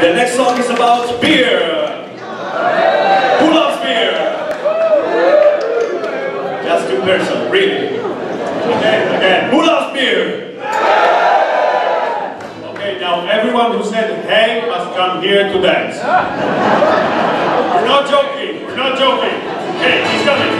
The next song is about beer. Who loves beer? Just two persons, really. Okay, again. Who loves beer? Okay, now everyone who said hey must come here to dance. We're not joking. We're not joking. Okay, he's coming.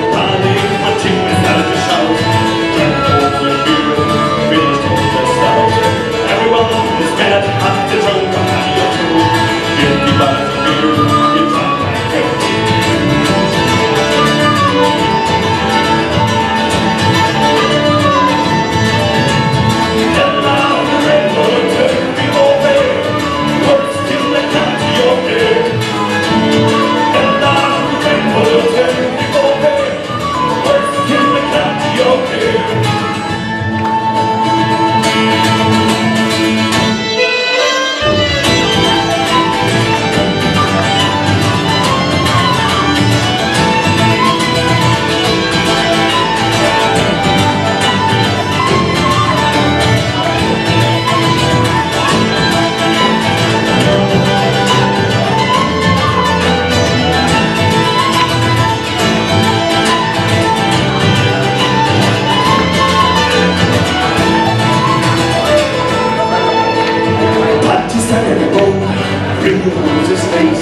into space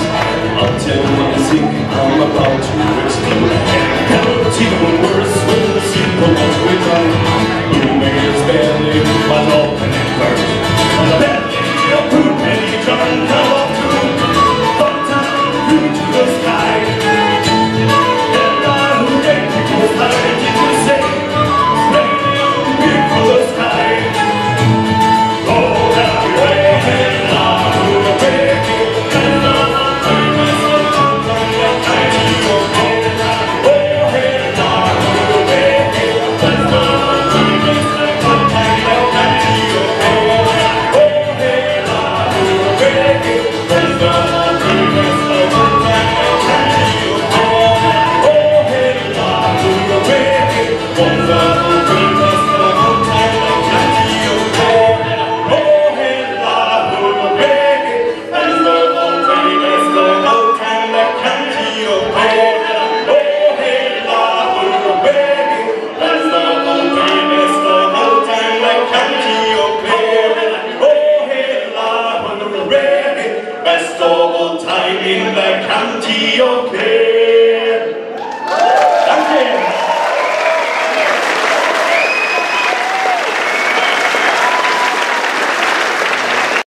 until I think I'm about to explode. Ready, let's go. festival time in the county of Clare.